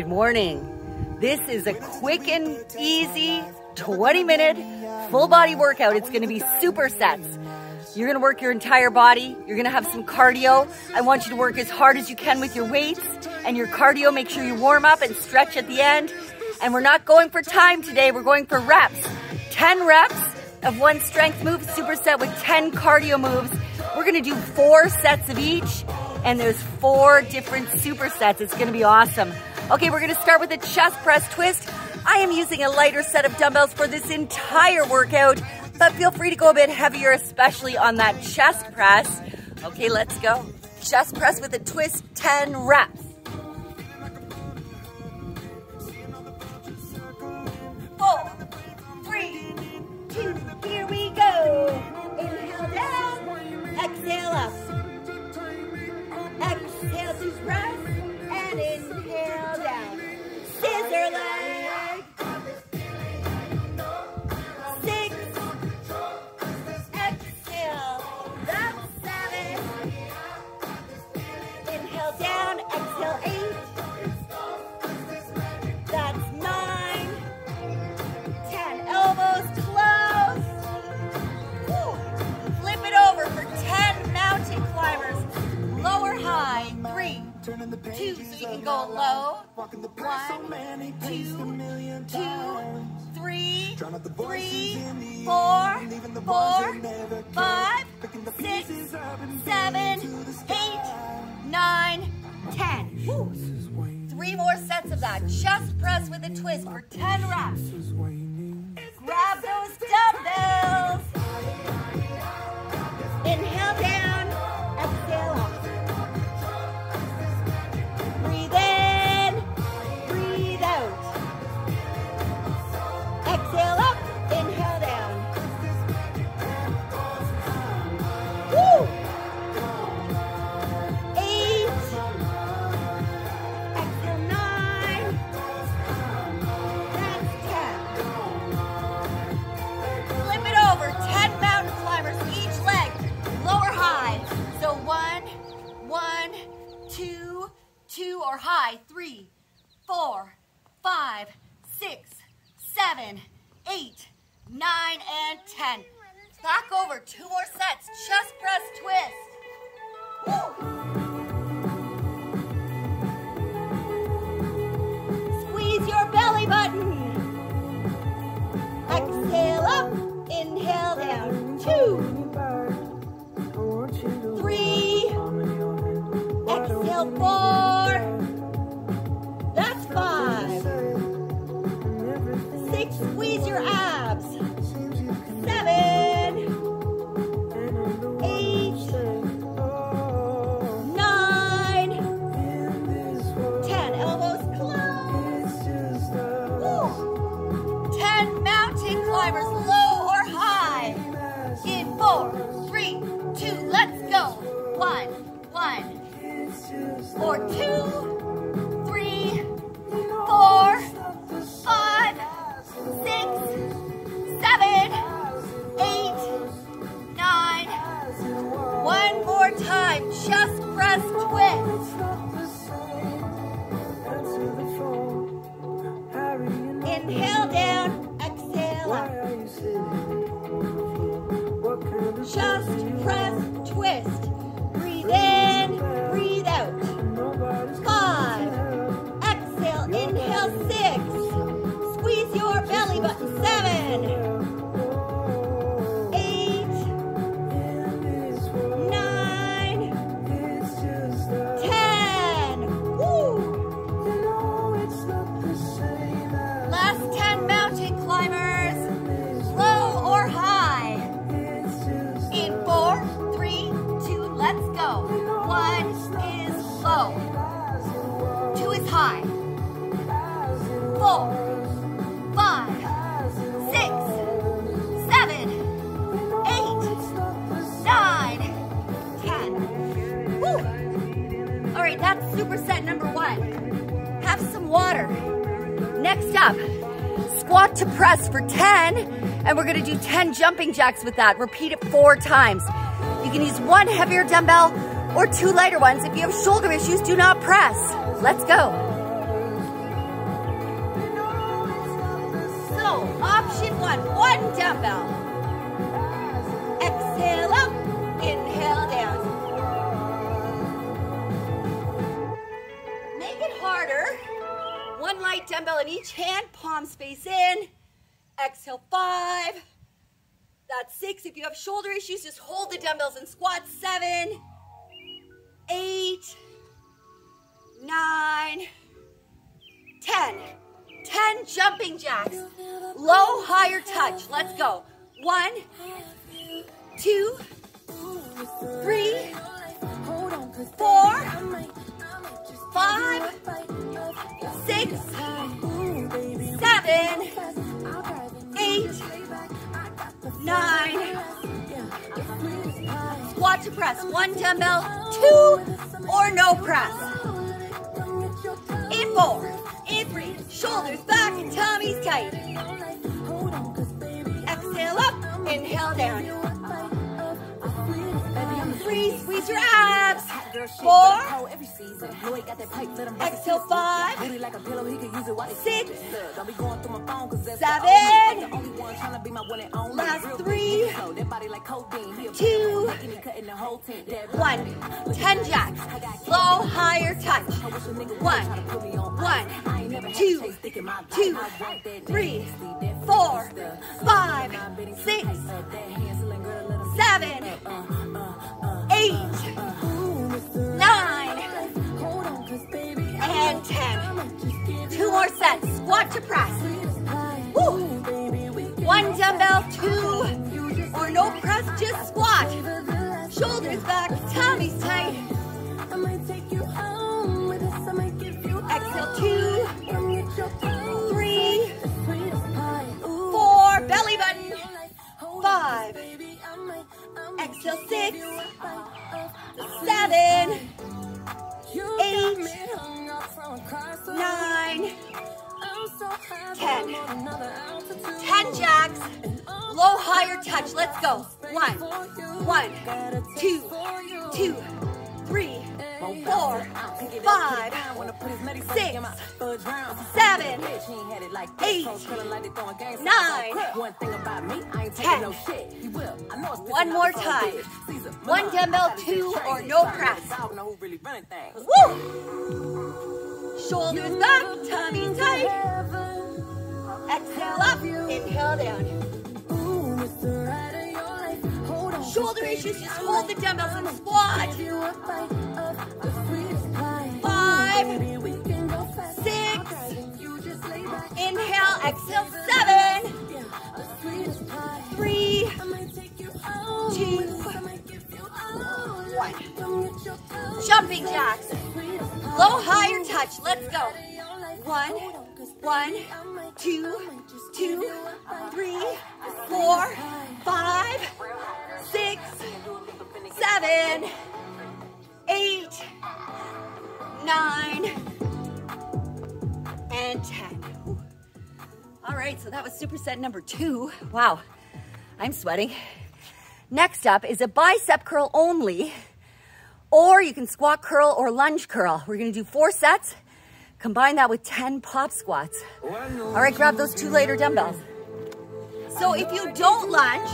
Good morning. This is a quick and easy 20 minute full body workout. It's gonna be supersets. You're gonna work your entire body. You're gonna have some cardio. I want you to work as hard as you can with your weights and your cardio. Make sure you warm up and stretch at the end. And we're not going for time today, we're going for reps. 10 reps of one strength move, superset with 10 cardio moves. We're gonna do four sets of each and there's four different supersets. It's gonna be awesome. Okay, we're gonna start with a chest press twist. I am using a lighter set of dumbbells for this entire workout, but feel free to go a bit heavier, especially on that chest press. Okay, let's go. Chest press with a twist, 10 reps. Four, three, two, here we go. Inhale down, exhale up. Low. One, two, two, three, three, four, four, five, six, seven, eight, nine, ten. Woo. Three more sets of that. Chest press with a twist for 10 reps. High. Three, four, five, six, seven, eight, nine, and ten. Back over. Two more sets. Chest press twist. Woo! Squeeze your belly button. Exhale up, inhale down. Two, three, exhale four. Chest press twist. squat to press for 10, and we're gonna do 10 jumping jacks with that. Repeat it four times. You can use one heavier dumbbell or two lighter ones. If you have shoulder issues, do not press. Let's go. So, option one, one dumbbell. One light dumbbell in each hand, palms face in. Exhale, five. That's six. If you have shoulder issues, just hold the dumbbells and squat. Seven, eight, nine, ten. Ten jumping jacks. Low, higher touch. Let's go. One, two, three, four, five, six, seven, eight, nine. Squat to press. One dumbbell, two or no press. In four, in three, shoulders back and tummies tight. Exhale up, inhale down. Three, squeeze your abs. Four. Exhale, five. Six. Seven. Last three. Two. One. Ten jacks. Low, higher touch. One. One. Two. Two. Three. Four. Five. Six. Seven. More sets. Squat to press. Woo. One dumbbell, two. Or no press, just squat. Shoulders back, tummies tight. Exhale, two, three, four, belly button, five. Exhale, six, seven, ten. Ten jacks, low, higher touch. Let's go. One, one, two, two, three, four, five, six, seven, eight, nine, ten. One more time. One dumbbell, two or no press. Woo! Shoulders back, tummy tight. Exhale up, inhale down. Shoulder issues, just hold the dumbbells and squat. Five, six, inhale, exhale, seven, three, two, one. Jumping jacks. Low, higher touch. Let's go. One, one, two, two, three, four, five, six, seven, eight, nine, and 10. All right, so that was superset number two. Wow, I'm sweating. Next up is a bicep curl only, or you can squat curl or lunge curl. We're gonna do four sets, combine that with 10 pop squats. All right, grab those two later dumbbells. So if you don't lunge,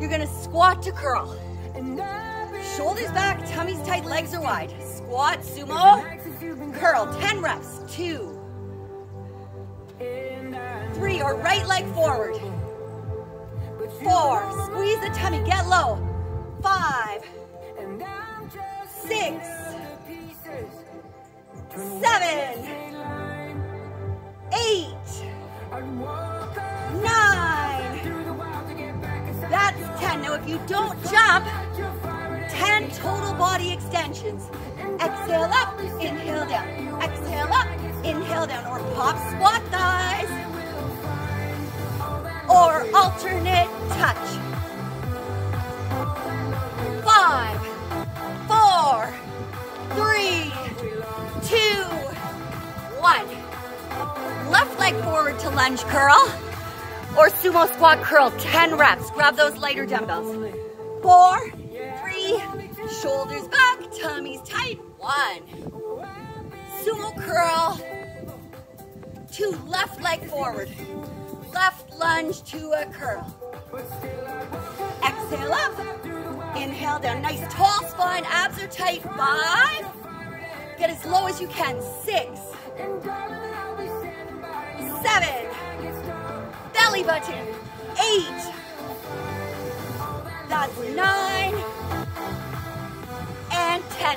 you're gonna squat to curl. Shoulders back, tummies tight, legs are wide. Squat, sumo, curl, 10 reps, two, three, or right leg forward. Four, squeeze the tummy, get low. Five, six, seven, eight, nine. That's 10. Now if you don't jump, 10 total body extensions. Exhale up, inhale down. Exhale up, inhale down. Or pop squat thighs. Or alternate touch. One. Left leg forward to lunge curl or sumo squat curl, 10 reps. Grab those lighter dumbbells. Four, three, shoulders back, tummies tight. One. Sumo curl. Two, left leg forward. left lunge to a curl. Exhale up, inhale down. Nice tall spine, abs are tight. Five, get as low as you can. Six, seven, belly button. Eight, that's nine, and 10.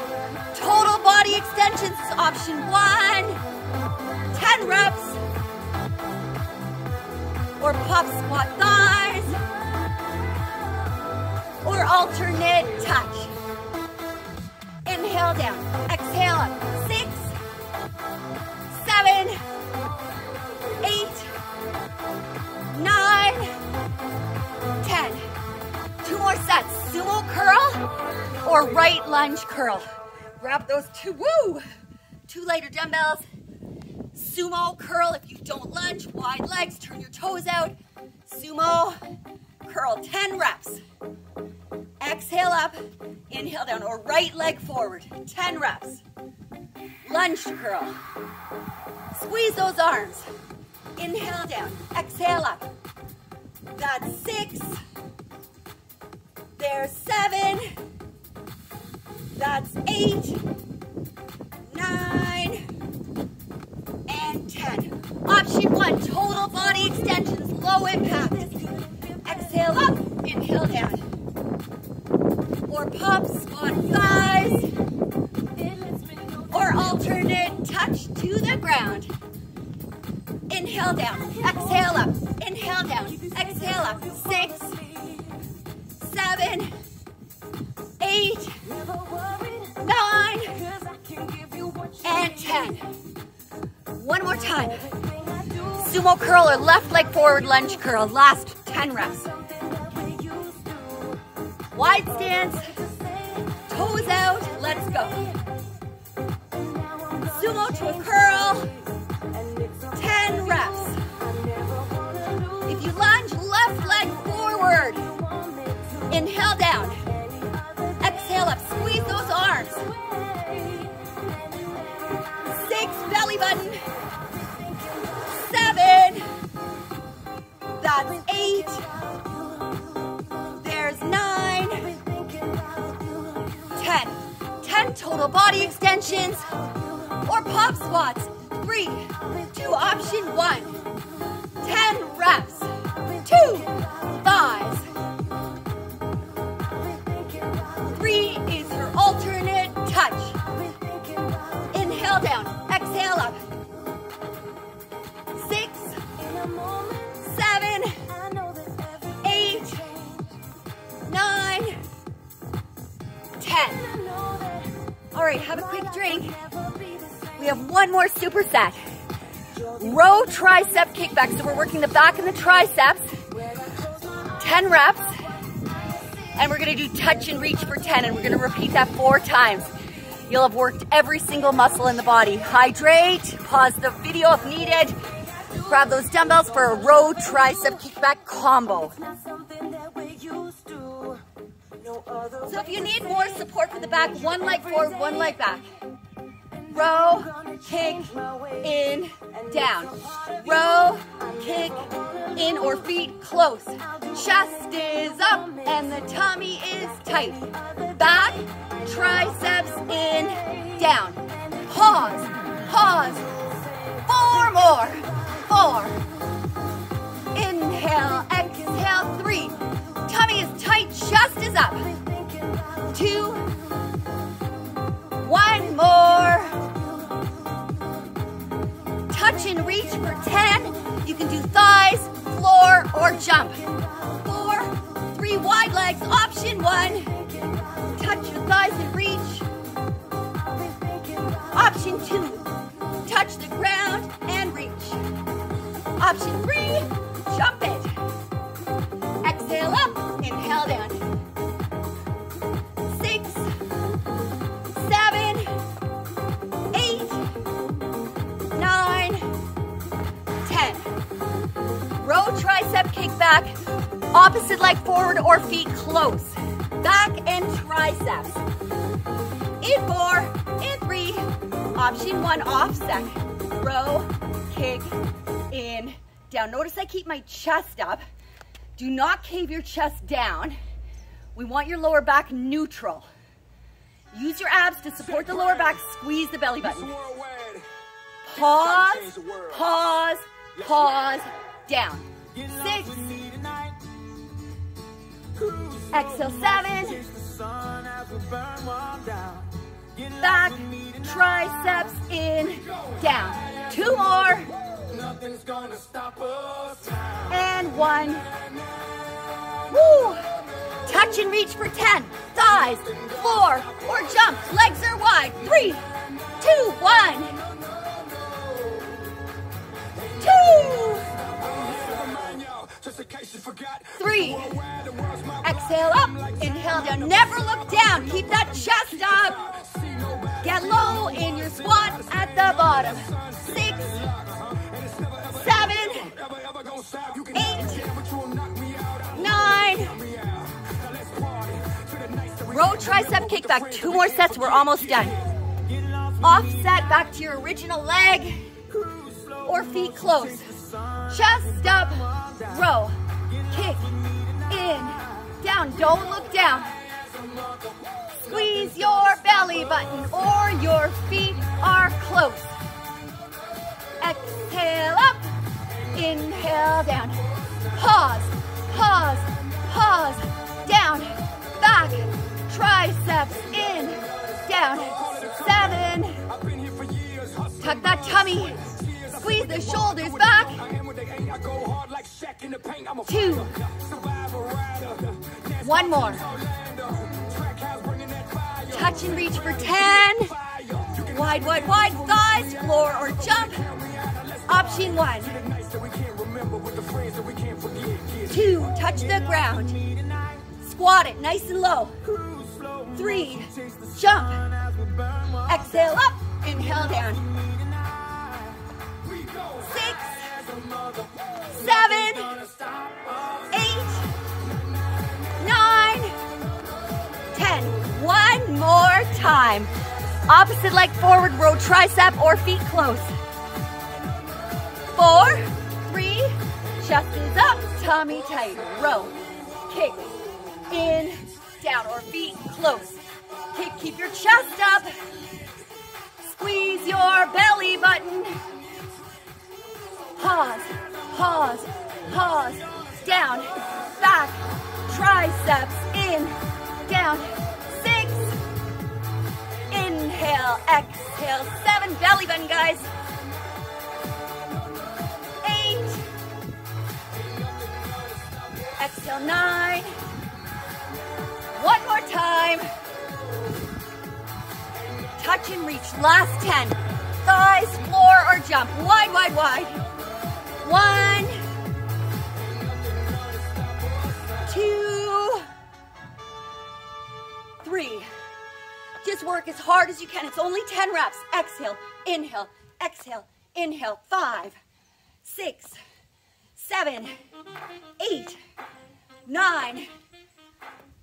Total body extensions is option one. 10 reps. Or pop squat thighs. Or alternate touch. Inhale down, exhale up. Sets. Sumo curl or right lunge curl. Grab those two, woo! Two lighter dumbbells. Sumo curl if you don't lunge, wide legs, turn your toes out. Sumo curl, 10 reps. Exhale up, inhale down, or right leg forward, 10 reps. Lunge curl. Squeeze those arms. Inhale down, exhale up. That's six. There's seven. That's eight, nine, and 10. Option one, total body extensions, low impact. Exhale up, inhale down. Sumo curl or left leg forward lunge curl. Last 10 reps. Wide stance, toes out, let's go. Sumo to a curl, 10 reps. If you lunge, left leg forward. Inhale down. Exhale up, squeeze those total body extensions or pop squats. Three, two, option one. We have one more superset. Row tricep kickback. So we're working the back and the triceps. 10 reps. And we're gonna do touch and reach for 10, and we're gonna repeat that four times. You'll have worked every single muscle in the body. Hydrate, pause the video if needed. Grab those dumbbells for a row tricep kickback combo. So if you need more support for the back, one leg forward, one leg back. Row, kick, in, down. Row, kick, in or feet close. Chest is up and the tummy is tight. Back, triceps in, down. Pause, pause. Four more. Four. Inhale, exhale, three. Tummy is tight, chest is up. Two. One more. Touch and reach for 10. You can do thighs, floor, or jump. Four, three wide legs, option one. Touch your thighs and reach. Option two, touch the ground and reach. Option three, opposite leg forward or feet close. Back and triceps. In four, in three, option one offset. Row, kick, in, down. Notice I keep my chest up. Do not cave your chest down. We want your lower back neutral. Use your abs to support the lower back, squeeze the belly button. Pause, pause, pause, down. Six. Exhale, seven. Back, triceps in, down. Two more. And one. Woo! Touch and reach for 10. Thighs, floor, or jump. Legs are wide. Three, two, one. Three. Exhale up. Inhale down. Never look down. Keep that chest up. Get low in your squat at the bottom. Six, seven, eight, nine. Row tricep kickback. Two more sets. We're almost done. Offset back to your original leg or feet close. Chest up. Row. Kick. In. Down. Don't look down. Squeeze your belly button or your feet are close. Exhale up. Inhale down. Pause. Pause. Pause. Down. Back. Triceps in. Down. Seven. Tuck that tummy. Squeeze the shoulders back. Two. One more. Touch and reach for 10. Wide, wide, wide thighs, floor or jump. Option one. Two, touch the ground. Squat it nice and low. Three, jump. Exhale up, inhale down. Six, seven, eight, nine, ten. One more time. Opposite leg forward, row tricep or feet close. Four, three, chest is up, tummy tight. Row, kick, in, down, or feet close. Kick, keep your chest up. Squeeze your belly button. Pause, pause, pause. Down, back, triceps in, down. Six, inhale, exhale. Seven, belly button, guys. Eight, exhale, nine. One more time. Touch and reach, last 10. Thighs, floor, or jump. Wide, wide, wide. One, two, three. Just work as hard as you can. It's only 10 reps. Exhale, inhale, exhale, inhale. Five, six, seven, eight, nine.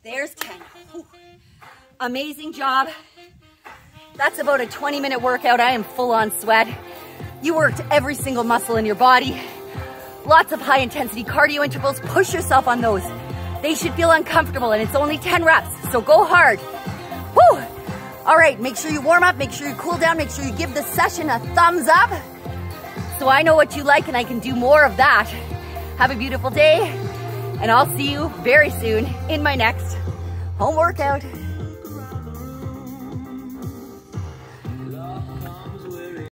There's 10. Whew. Amazing job. That's about a 20 minute workout. I am full on sweat. You worked every single muscle in your body. Lots of high intensity cardio intervals. Push yourself on those. They should feel uncomfortable and it's only 10 reps, so go hard. Woo! All right, make sure you warm up, make sure you cool down, make sure you give the session a thumbs up so I know what you like and I can do more of that. Have a beautiful day and I'll see you very soon in my next home workout.